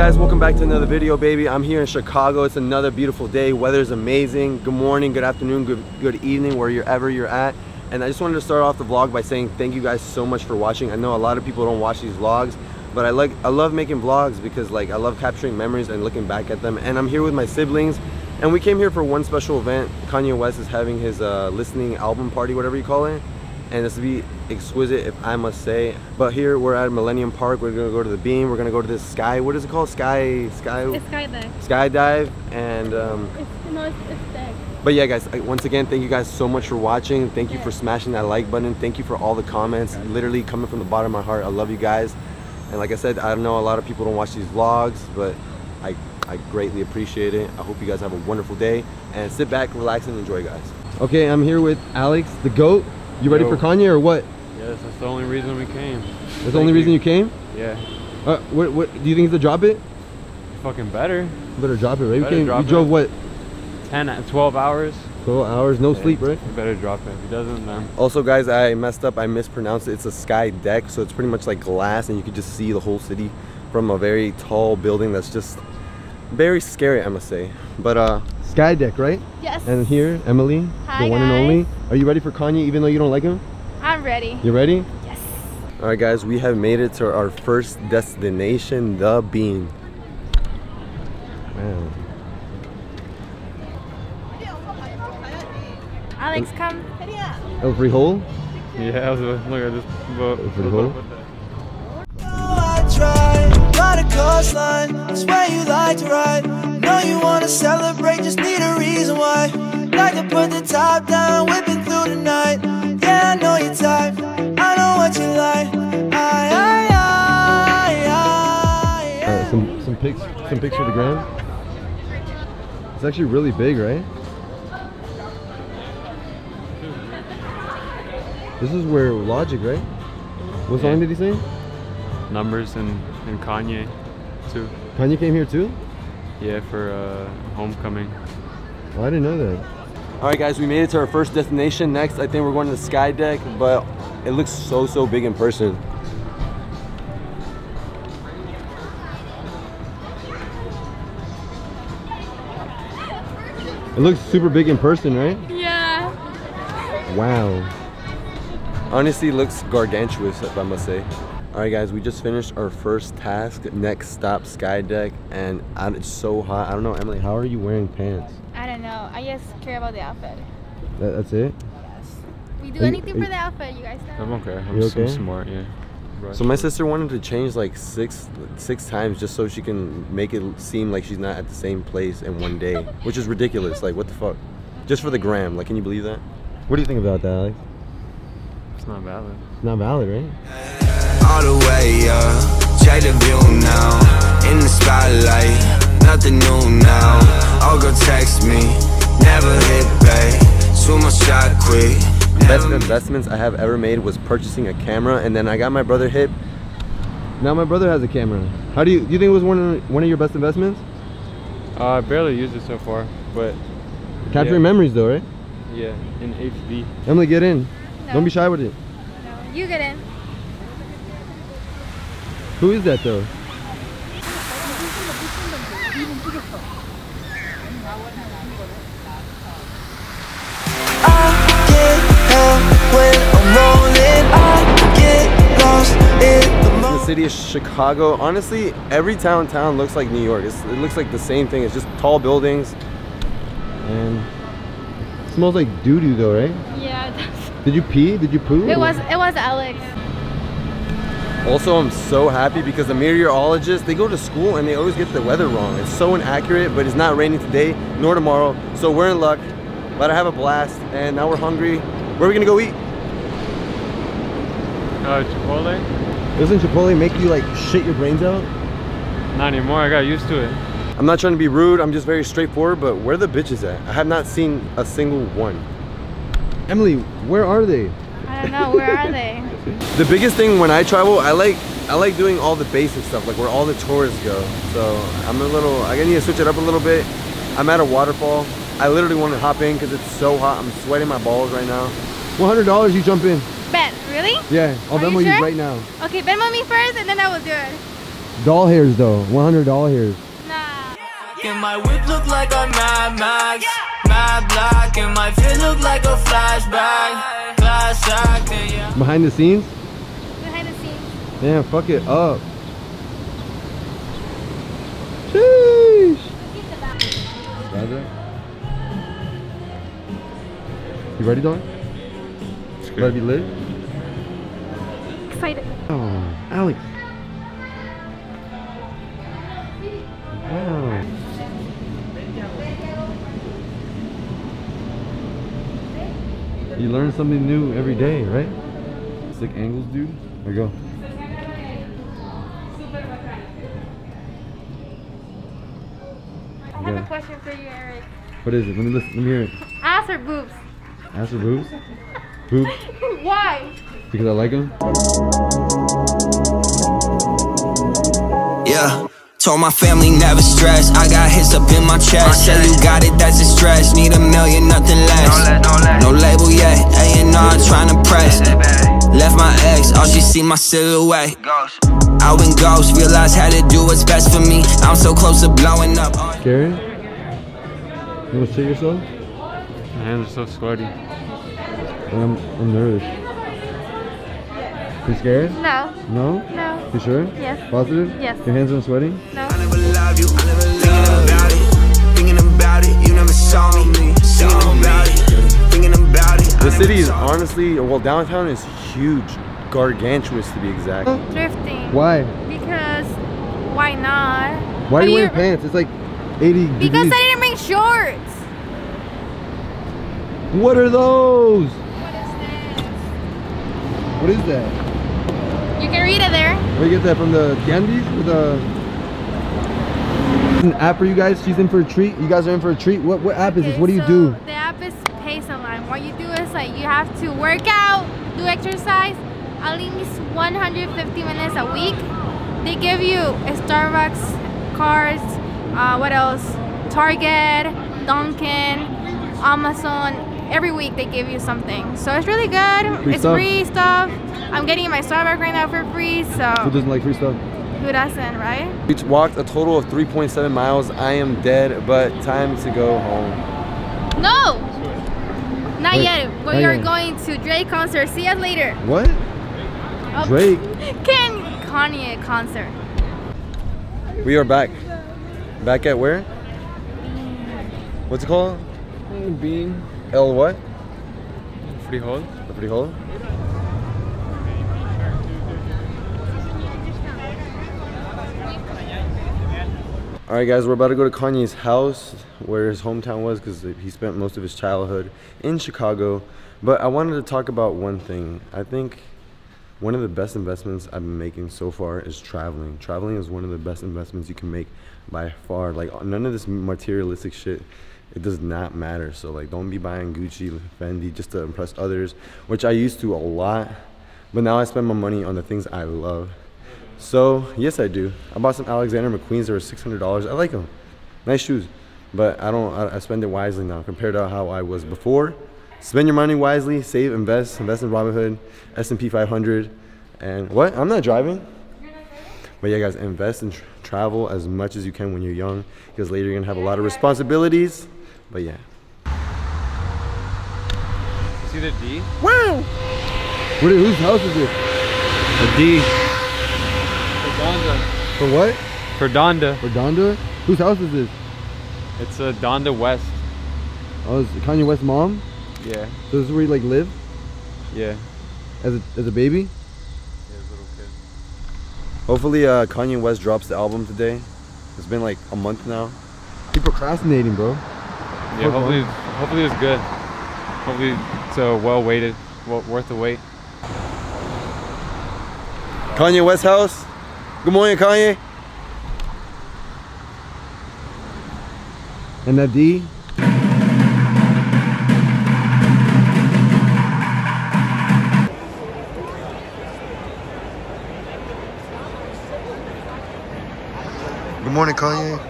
is guys? Welcome back to another video baby. I'm here in Chicago. It's another beautiful day. Weather's amazing. Good morning, good afternoon, good, good evening, wherever you're at. And I just wanted to start off the vlog by saying thank you guys so much for watching. I know a lot of people don't watch these vlogs, but I like I love making vlogs because like I love capturing memories and looking back at them. And I'm here with my siblings and we came here for one special event. Kanye West is having his uh, listening album party, whatever you call it and it's to be exquisite if I must say. But here we're at Millennium Park. We're gonna go to the beam. We're gonna go to this sky. What is it called? Sky sky. It's skydive. Skydive and. Um, it's, no, it's, it's But yeah, guys. Once again, thank you guys so much for watching. Thank you yeah. for smashing that like button. Thank you for all the comments. Literally coming from the bottom of my heart. I love you guys. And like I said, I know a lot of people don't watch these vlogs, but I I greatly appreciate it. I hope you guys have a wonderful day and sit back, relax, and enjoy, guys. Okay, I'm here with Alex, the GOAT. You ready Yo. for Kanye or what? Yes, that's the only reason we came. That's Thank the only you. reason you came? Yeah. Uh, what, what, do you think he's a drop it? Fucking better. Better drop it, right? Better you, came, you drove what? 10, 12 hours. 12 hours, no yeah, sleep, right? You better drop it. If he doesn't, then. Also, guys, I messed up. I mispronounced it. It's a sky deck, so it's pretty much like glass, and you can just see the whole city from a very tall building that's just very scary, I must say. But uh, sky deck, right? Yes. And here, Emily, Hi, the one guys. and only. Are you ready for Kanye, even though you don't like him? I'm ready. You ready? Yes. All right, guys, we have made it to our first destination, the Bean. Wow. Alex, mm. come. Oh, free hole? Yeah, look at this boat. Free hole? by the coastline. That's where you like to ride. Know you wanna celebrate, just need a reason why. Like to put the top down, whipping through the night. Yeah, I know your type. I know what you like. I, I, I, I, uh, some some pics, some pics for the gram. It's actually really big, right? This is where Logic, right? What song did he sing? Numbers and, and Kanye too. Kanye came here too? Yeah, for uh, homecoming. Oh, I didn't know that. All right, guys, we made it to our first destination. Next, I think we're going to the Sky Deck, but it looks so, so big in person. It looks super big in person, right? Yeah. Wow. Honestly, looks gargantuous, if I must say. Alright guys, we just finished our first task, next stop sky deck, and it's so hot. I don't know, Emily, how are you wearing pants? I don't know. I just care about the outfit. That, that's it? Yes. We do are anything you, for the outfit, you guys know. I'm okay. I'm okay? so smart, yeah. Right. So my sister wanted to change like six six times just so she can make it seem like she's not at the same place in one day, which is ridiculous. Like what the fuck? Just for the gram. Like can you believe that? What do you think about that, Alex? It's not valid. It's not valid, right? Uh, all the way, yeah Check the view now In the spotlight Nothing new now All girl text me Never hit pay Shoot my shot quick Best investments I have ever made was purchasing a camera and then I got my brother hip. Now my brother has a camera. How do you do you think it was one of one of your best investments? Uh, I barely used it so far, but capturing yeah. memories though, right? Yeah, in HD. Emily, get in. No. Don't be shy with it. No, you get in. Who is that though? the city of Chicago. Honestly, every town town looks like New York. It's, it looks like the same thing. It's just tall buildings. And smells like doo-doo though, right? Yeah, it does. Did you pee? Did you poo? It was it was Alex. Also, I'm so happy because the meteorologists, they go to school and they always get the weather wrong. It's so inaccurate, but it's not raining today nor tomorrow. So we're in luck. About to have a blast. And now we're hungry. Where are we gonna go eat? Uh, Chipotle. Doesn't Chipotle make you like shit your brains out? Not anymore, I got used to it. I'm not trying to be rude, I'm just very straightforward, but where the bitches at? I have not seen a single one. Emily, where are they? I don't know, where are they? The biggest thing when I travel, I like I like doing all the basic stuff, like where all the tourists go. So I'm a little, I need to switch it up a little bit. I'm at a waterfall. I literally want to hop in because it's so hot. I'm sweating my balls right now. $100 you jump in. Bet, really? Yeah, I'll Are Venmo you, sure? you right now. Okay, Venmo me first and then I will do it. Doll hairs though. 100 doll hairs. Nah. And my whip look like a Mad Max Mad Black And my fit look like a flashback Behind the scenes? Behind the scenes. Damn, fuck it up. Sheesh. Roger. You ready, dog? Ready to be lit? Excited. Oh, Alex. You learn something new every day, right? Sick angles, dude. There you go. I have Okay. a question for you, Erick. What is it? Let me listen. Let me hear it. Ass or boobs? Ass or boobs? Boobs? Why? Because I like them? Yeah. Told my family never stress. I got hits up in my chest. Say you got it, that's a stretch. Need a million, nothing less. No label yet. Trying to press. Left my ex, all she see my silhouette. Out in ghost, realized had to do what's best for me. I'm so close to blowing up. Scary? You wanna shit yourself? My hands are so sweaty. I'm, I'm nervous. You scared? No. No? No. You sure? Yes. Positive? Yes. Your hands aren't sweating? No. I never love you. I never thinking about it. Thinking about it. You never saw me. Thinking about it. Thinking about it. I The city is honestly, well, downtown is huge, gargantuous to be exact. Drifting. Why? Because why not? Why are you wearing you're- pants? It's like 80 Because degrees. I didn't bring shorts. What are those? What is this? What is that? You can read it there. Where you get that from the candies? With the an app for you guys? She's in for a treat. You guys are in for a treat. What what app is this? What do you so do? The app is Paceline. What you do is like you have to work out, do exercise, at least 150 minutes a week. They give you a Starbucks cards, uh, what else? Target, Dunkin', Amazon. Every week they give you something. So it's really good. Free it's stuff? free stuff. I'm getting my Starbucks right now for free. So who So doesn't like free stuff? who doesn't, right? We walked a total of 3.7 miles. I am dead, but time to go home. No! Not Wait, yet. not We are yet. going to Drake concert. See us later. What? Oh, Drake? Ken Kanye concert. We are back. Back at where? What's it called? Mm, Bean. El what? Frijol. The frijol? All right, guys, we're about to go to Kanye's house, where his hometown was, because he spent most of his childhood in Chicago. But I wanted to talk about one thing. I think one of the best investments I've been making so far is traveling. Traveling is one of the best investments you can make by far. Like none of this materialistic shit, it does not matter. So like, don't be buying Gucci, Fendi just to impress others, which I used to a lot. But now I spend my money on the things I love. So yes, I do. I bought some Alexander McQueen's. They were six hundred dollars. I like them, nice shoes. But I don't. I, I spend it wisely now compared to how I was before. Spend your money wisely. Save, invest. Invest in Robinhood, S and P 500, and what? I'm not driving. But yeah, guys, invest and tr- travel as much as you can when you're young, because later you're gonna have a lot of responsibilities. But yeah. See the D? Wow. What, whose house is this? The D. Donda. For what? For Donda. For Donda? Whose house is this? It's a Donda West. Oh, it's Kanye West's mom. Yeah. So this is where you like live Yeah. as a as a baby. Yeah, little kid. Hopefully, uh, Kanye West drops the album today. It's been like a month now. Keep procrastinating, bro. Yeah, hopefully, hopefully it's good. Hopefully it's uh, well weighted, well, worth the wait. Kanye West house. Good morning, Kanye. And that D. Good morning, Kanye.